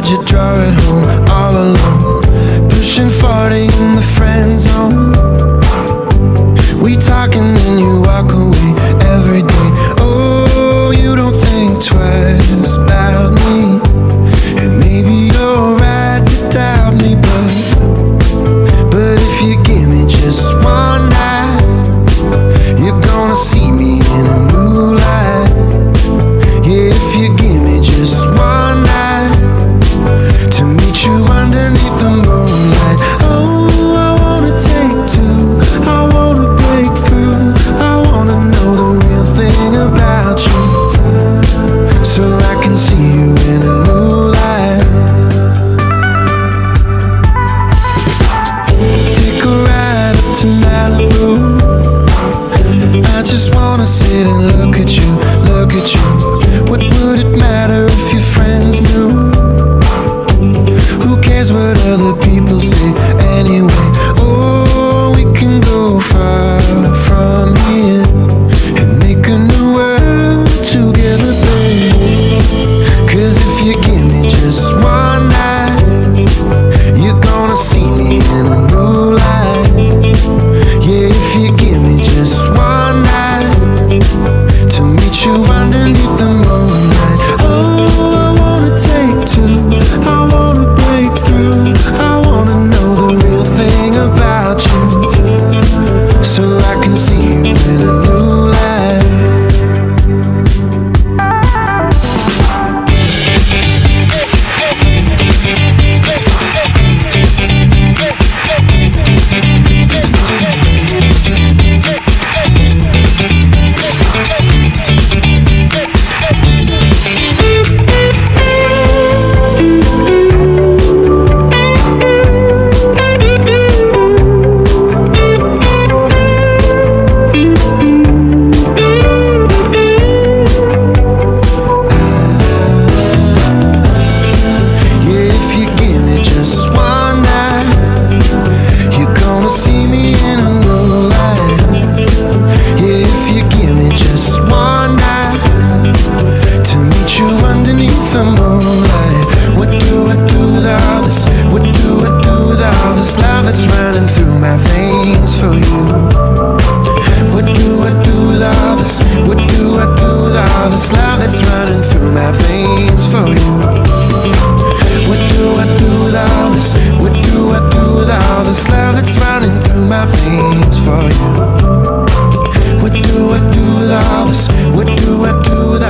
that you drive it home all alone Pushing 40 in the friend. even if wanna see me in a new light. Yeah, if you give me just one night to meet you underneath the moonlight. Oh, I wanna take two. I wanna break through. I wanna know the real thing about you, so I can see you in a new light. my veins for you. What do I do with all this? What do I do with all